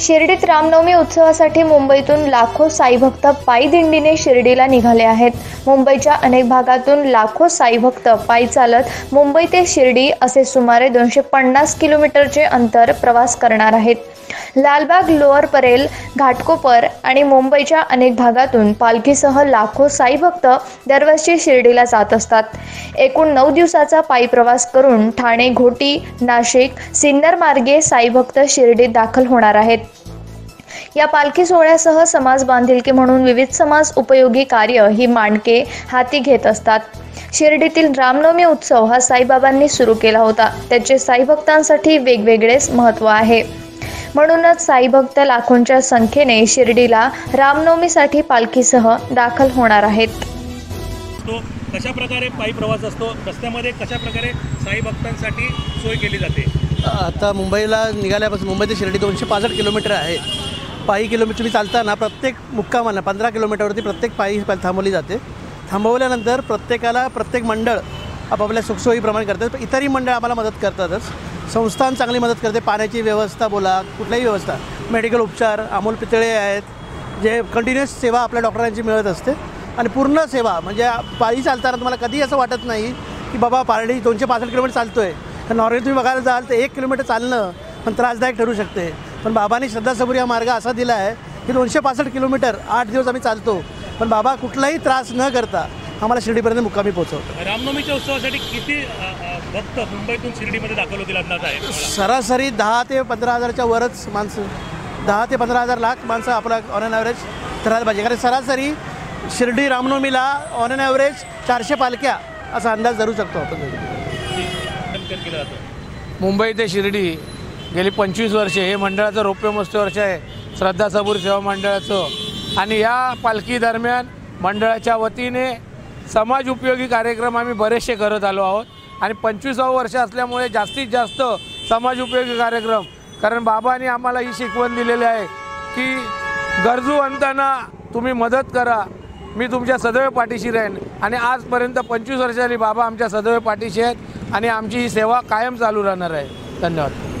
शिर्डीत रामनवमी उत्सवासाठी मुंबईतून लाखो साईभक्त पायी दिंडीने शिर्डीला निघाले आहेत. मुंबईच्या अनेक भागातून लाखो साईभक्त पायी चालत मुंबई ते शिर्डी असे सुमारे दोनशे पन्नास किलोमीटरचे अंतर प्रवास करणार आहेत. लालबाग लोअर परेल घाटकोपर आणि मुंबईच्या अनेक भागातून पालखीसह लाखो साईभक्त दरवर्षी शिर्डीला जात असतात. एकूण नऊ दिवसाचा पायी प्रवास करून ठाणे घोटी नाशिक सिन्नर मार्गे साईभक्त शिर्डीत दाखल होणार आहेत. या पालखी सोहळ्यासह समाज बांधिलकी म्हणून विविध समाज उपयोगी कार्य ही मांडके हाती घेत असतात. शिर्डीतील रामनवमी उत्सव हा साईबाबांनी सुरू केला होता. त्याचे साईभक्तांसाठी वेगवेगळेच महत्त्व आहे. म्हणूनच साईभक्त लाखोंच्या संख्येने शिर्डीला रामनवमीसाठी पालखीसह दाखल होणार आहेत. कशा प्रकारे पायी प्रवास असतो रस्त्यामध्ये कशा प्रकारे साई भक्तांसाठी सोय केली जाते? आता मुंबईला निघाल्यापासून मुंबई ते शिर्डी दोनशे पासष्ट किलोमीटर आहे. पायी किलोमीटर तुम्ही चालताना प्रत्येक मुक्कामानं पंधरा किलोमीटरवरती प्रत्येक पायी थांबवली जाते. थांबवल्यानंतर प्रत्येकाला प्रत्येक मंडळ आपापल्या सुखसोयीप्रमाणे करतात. इतरही मंडळ आम्हाला मदत करतातच. संस्थान चांगली मदत करते. पाण्याची व्यवस्था बोला कुठल्याही व्यवस्था. मेडिकल उपचार अमोल पितळे आहेत. जे कंटिन्युअस सेवा आपल्या डॉक्टरांची मिळत असते. आणि पूर्ण सेवा म्हणजे पायी चालताना तुम्हाला कधी असं वाटत नाही की बाबा पारडी दोनशे पासष्ट किलोमीटर चालतो आहे तर नॉर्मली तुम्ही बघायला जाल तर एक किलोमीटर चालणं पण त्रासदायक ठरू शकते. पण बाबांनी श्रद्धासबूर हा मार्ग असा दिला आहे की दोनशे पासष्ट किलोमीटर आठ दिवस आम्ही चालतो. पण बाबा कुठलाही त्रास न करता आम्हाला शिर्डीपर्यंत मुक्कामी पोहोचवतो. रामनवमीच्या उत्सवासाठी किती भक्त मुंबईतून शिर्डीमध्ये दाखल होतील अंदाज आहे? सरासरी दहा ते पंधरा हजारच्या वरच माणसं दहा ते पंधरा हजार लाख माणसं आपला ऑन अन ॲव्हरेज करायला पाहिजे. कारण सरासरी शिर्डी रामनवमीला ऑन अन ॲव्हरेज चारशे पालख्या असा अंदाज धरू शकतो आपण. संकलन केलं जातं मुंबई ते शिर्डी गेली पंचवीस वर्षे हे मंडळाचं रौप्य मस्त वर्ष आहे. श्रद्धा सबूर सेवा मंडळाचं. आणि या पालखी दरम्यान मंडळाच्या वतीने समाज उपयोगी कार्यक्रम आम्ही बरेचसे करत आलो आहोत. आणि पंचवीसावं वर्ष असल्यामुळे जास्तीत जास्त समाज उपयोगी कार्यक्रम. कारण बाबांनी आम्हाला ही शिकवण दिलेली आहे की गरजूवंतांना तुम्ही मदत करा. मी तुमच्या सदैव पाठीशी राहीन. आणि आजपर्यंत पंचवीस वर्षांनी बाबा आमच्या सदैव पाठीशी आहेत आणि आमची ही सेवा कायम चालू राहणार आहे. धन्यवाद.